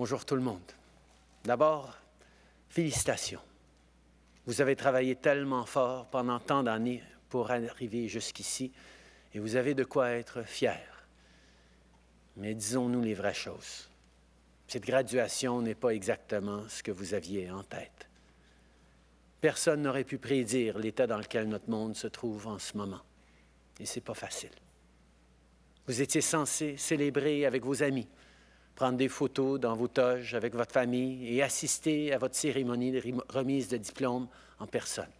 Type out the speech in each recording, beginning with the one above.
Bonjour tout le monde. D'abord, félicitations. Vous avez travaillé tellement fort pendant tant d'années pour arriver jusqu'ici et vous avez de quoi être fier. Mais disons-nous les vraies choses. Cette graduation n'est pas exactement ce que vous aviez en tête. Personne n'aurait pu prédire l'état dans lequel notre monde se trouve en ce moment. Et ce n'est pas facile. Vous étiez censé célébrer avec vos amis, prendre des photos dans vos toges avec votre famille et assister à votre cérémonie de remise de diplôme en personne.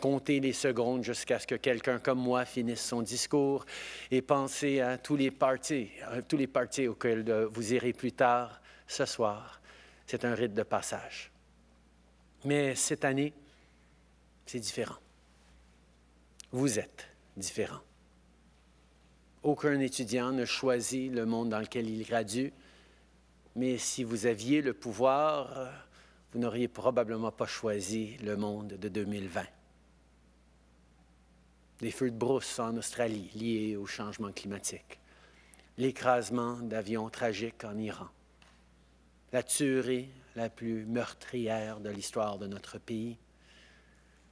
Compter les secondes jusqu'à ce que quelqu'un comme moi finisse son discours et penser à tous les parties, tous les parties auxquels vous irez plus tard ce soir. C'est un rite de passage. Mais cette année, c'est différent. Vous êtes différent. Aucun étudiant ne choisit le monde dans lequel il gradue, mais si vous aviez le pouvoir, vous n'auriez probablement pas choisi le monde de 2020. Les feux de brousse en Australie liés au changement climatique, l'écrasement d'avions tragiques en Iran, la tuerie la plus meurtrière de l'histoire de notre pays,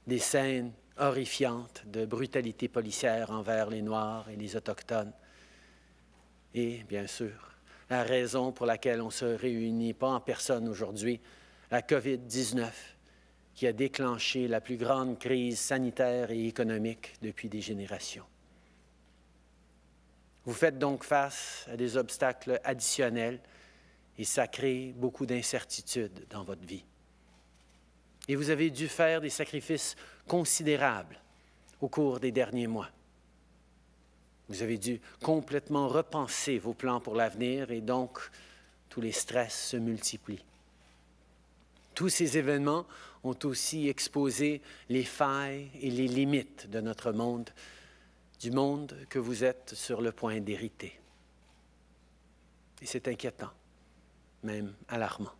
des scènes horrifiantes de brutalité policière envers les Noirs et les Autochtones, et bien sûr, la raison pour laquelle on ne se réunit pas en personne aujourd'hui, la COVID-19, qui a déclenché la plus grande crise sanitaire et économique depuis des générations. Vous faites donc face à des obstacles additionnels et ça crée beaucoup d'incertitudes dans votre vie. Et vous avez dû faire des sacrifices considérables au cours des derniers mois. Vous avez dû complètement repenser vos plans pour l'avenir et donc tous les stress se multiplient. Tous ces événements ont aussi exposé les failles et les limites de notre monde, du monde que vous êtes sur le point d'hériter. Et c'est inquiétant même alarmant.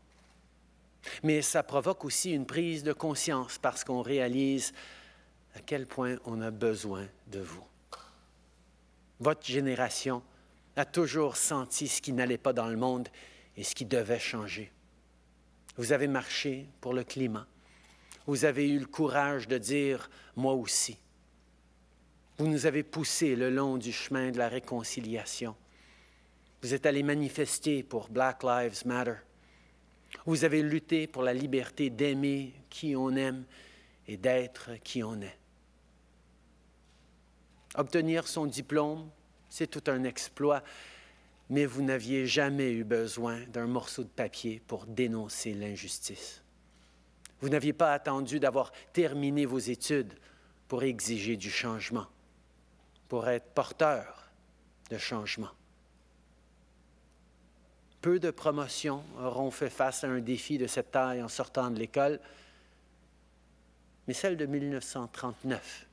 Mais ça provoque aussi une prise de conscience parce qu'on réalise à quel point on a besoin de vous. Votre génération a toujours senti ce qui n'allait pas dans le monde et ce qui devait changer. Vous avez marché pour le climat. Vous avez eu le courage de dire moi aussi. Vous nous avez poussés le long du chemin de la réconciliation. Vous êtes allé manifester pour Black Lives Matter. Vous avez lutté pour la liberté d'aimer qui on aime et d'être qui on est. Obtenir son diplôme, c'est tout un exploit, mais vous n'aviez jamais eu besoin d'un morceau de papier pour dénoncer l'injustice. Vous n'aviez pas attendu d'avoir terminé vos études pour exiger du changement, pour être porteur de changement. Peu de promotions auront fait face à un défi de cette taille en sortant de l'école, mais celle de 1939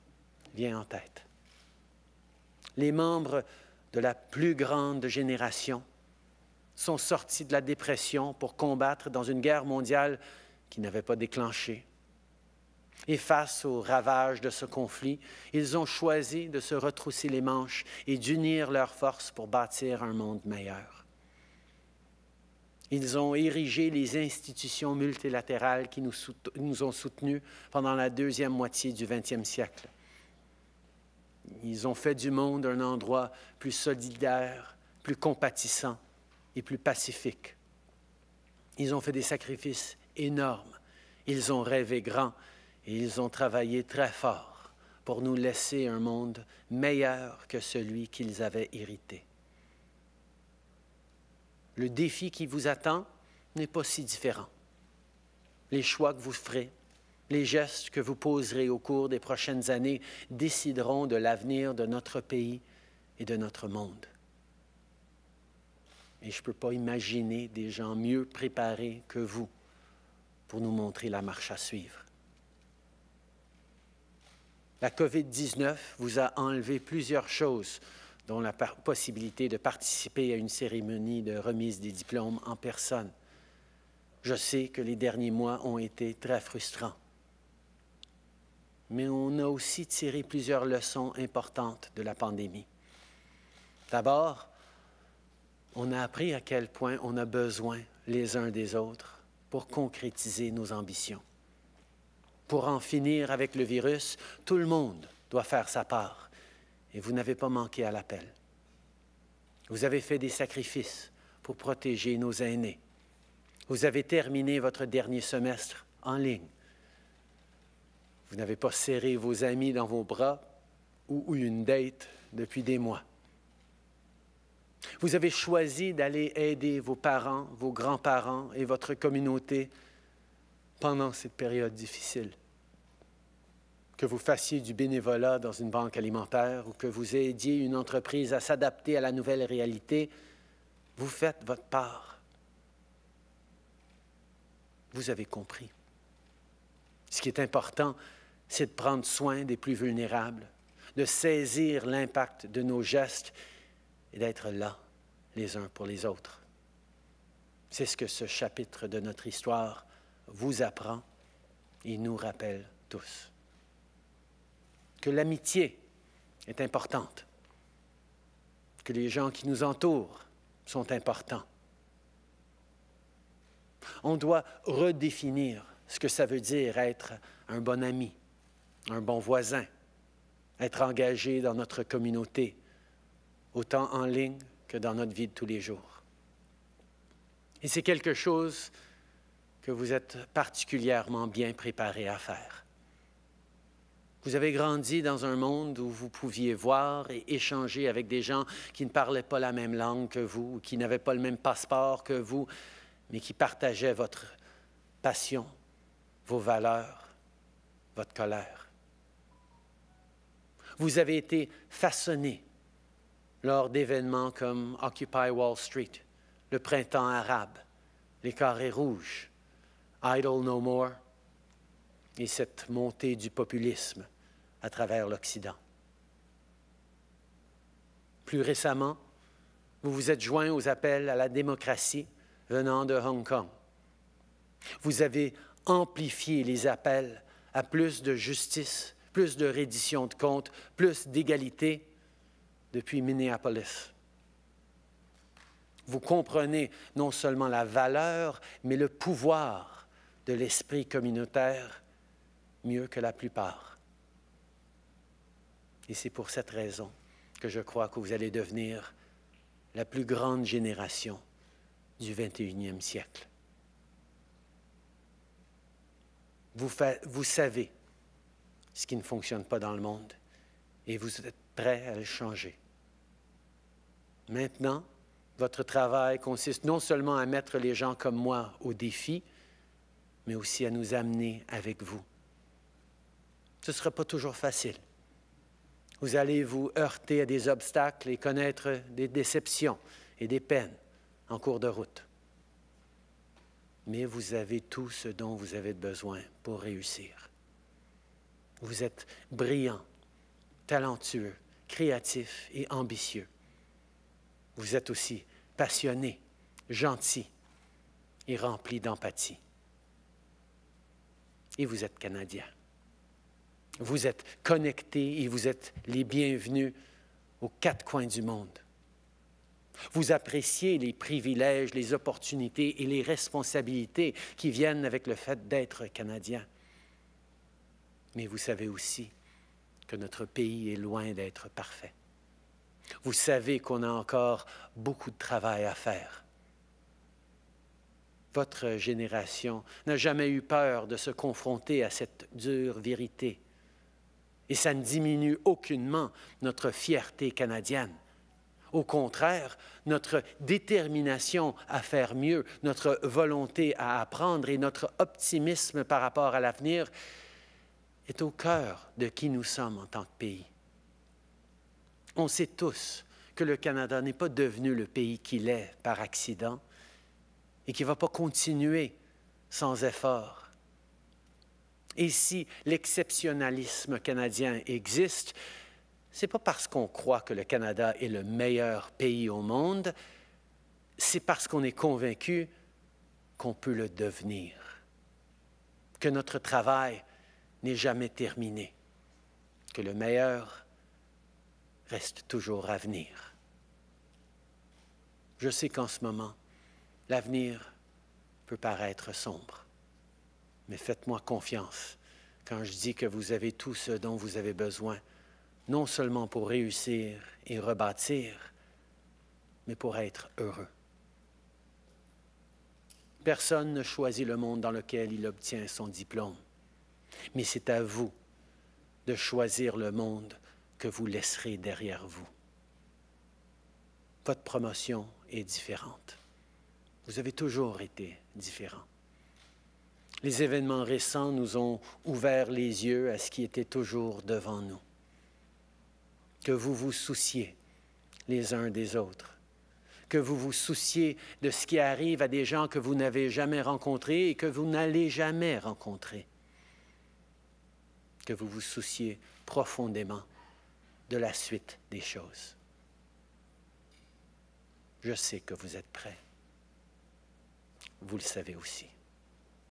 vient en tête. Les membres de la plus grande génération sont sortis de la dépression pour combattre dans une guerre mondiale qui n'avait pas déclenché. Et face aux ravages de ce conflit, ils ont choisi de se retrousser les manches et d'unir leurs forces pour bâtir un monde meilleur. Ils ont érigé les institutions multilatérales qui nous, ont soutenus pendant la deuxième moitié du 20e siècle. Ils ont fait du monde un endroit plus solidaire, plus compatissant et plus pacifique. Ils ont fait des sacrifices énormes. Ils ont rêvé grand et ils ont travaillé très fort pour nous laisser un monde meilleur que celui qu'ils avaient hérité le défi qui vous attend n'est pas si différent. Les choix que vous ferez, les gestes que vous poserez au cours des prochaines années décideront de l'avenir de notre pays et de notre monde. Et je ne peux pas imaginer des gens mieux préparés que vous pour nous montrer la marche à suivre. La COVID-19 vous a enlevé plusieurs choses dont la possibilité de participer à une cérémonie de remise des diplômes en personne. Je sais que les derniers mois ont été très frustrants. Mais on a aussi tiré plusieurs leçons importantes de la pandémie. D'abord, on a appris à quel point on a besoin les uns des autres pour concrétiser nos ambitions. Pour en finir avec le virus, tout le monde doit faire sa part et vous n'avez pas manqué à l'appel. Vous avez fait des sacrifices pour protéger nos aînés. Vous avez terminé votre dernier semestre en ligne. Vous n'avez pas serré vos amis dans vos bras ou eu une date depuis des mois. Vous avez choisi d'aller aider vos parents, vos grands-parents et votre communauté pendant cette période difficile. Que vous fassiez du bénévolat dans une banque alimentaire ou que vous aidiez une entreprise à s'adapter à la nouvelle réalité, vous faites votre part. Vous avez compris. Ce qui est important, c'est de prendre soin des plus vulnérables, de saisir l'impact de nos gestes et d'être là les uns pour les autres. C'est ce que ce chapitre de notre histoire vous apprend et nous rappelle tous. Que l'amitié est importante, que les gens qui nous entourent sont importants. On doit redéfinir ce que ça veut dire être un bon ami, un bon voisin, être engagé dans notre communauté, autant en ligne que dans notre vie de tous les jours. Et c'est quelque chose que vous êtes particulièrement bien préparé à faire. Vous avez grandi dans un monde où vous pouviez voir et échanger avec des gens qui ne parlaient pas la même langue que vous, qui n'avaient pas le même passeport que vous, mais qui partageaient votre passion, vos valeurs, votre colère. Vous avez été façonné lors d'événements comme Occupy Wall Street, le printemps arabe, les carrés rouges, Idle No More et cette montée du populisme à travers l'Occident. Plus récemment, vous vous êtes joint aux appels à la démocratie venant de Hong Kong. Vous avez amplifié les appels à plus de justice, plus de reddition de comptes, plus d'égalité depuis Minneapolis. Vous comprenez non seulement la valeur, mais le pouvoir de l'esprit communautaire mieux que la plupart. Et c'est pour cette raison que je crois que vous allez devenir la plus grande génération du 21e siècle. Vous, savez ce qui ne fonctionne pas dans le monde et vous êtes prêt à le changer. Maintenant, votre travail consiste non seulement à mettre les gens comme moi au défi, mais aussi à nous amener avec vous. Ce ne sera pas toujours facile. Vous allez vous heurter à des obstacles et connaître des déceptions et des peines en cours de route. Mais vous avez tout ce dont vous avez besoin pour réussir. Vous êtes brillant, talentueux, créatif et ambitieux. Vous êtes aussi passionné, gentil et rempli d'empathie. Et vous êtes Canadien. Vous êtes connectés et vous êtes les bienvenus aux quatre coins du monde. Vous appréciez les privilèges, les opportunités et les responsabilités qui viennent avec le fait d'être Canadien. Mais vous savez aussi que notre pays est loin d'être parfait. Vous savez qu'on a encore beaucoup de travail à faire. Votre génération n'a jamais eu peur de se confronter à cette dure vérité. Et ça ne diminue aucunement notre fierté canadienne. Au contraire, notre détermination à faire mieux, notre volonté à apprendre et notre optimisme par rapport à l'avenir est au cœur de qui nous sommes en tant que pays. On sait tous que le Canada n'est pas devenu le pays qu'il est par accident et qu'il ne va pas continuer sans effort. Et si l'exceptionnalisme canadien existe, ce n'est pas parce qu'on croit que le Canada est le meilleur pays au monde, c'est parce qu'on est convaincu qu'on peut le devenir, que notre travail n'est jamais terminé, que le meilleur reste toujours à venir. Je sais qu'en ce moment, l'avenir peut paraître sombre, mais faites-moi confiance quand je dis que vous avez tout ce dont vous avez besoin, non seulement pour réussir et rebâtir, mais pour être heureux. Personne ne choisit le monde dans lequel il obtient son diplôme, mais c'est à vous de choisir le monde que vous laisserez derrière vous. Votre promotion est différente. Vous avez toujours été différent. Les événements récents nous ont ouvert les yeux à ce qui était toujours devant nous. Que vous vous souciez les uns des autres, que vous vous souciez de ce qui arrive à des gens que vous n'avez jamais rencontrés et que vous n'allez jamais rencontrer, que vous vous souciez profondément de la suite des choses. Je sais que vous êtes prêts. Vous le savez aussi.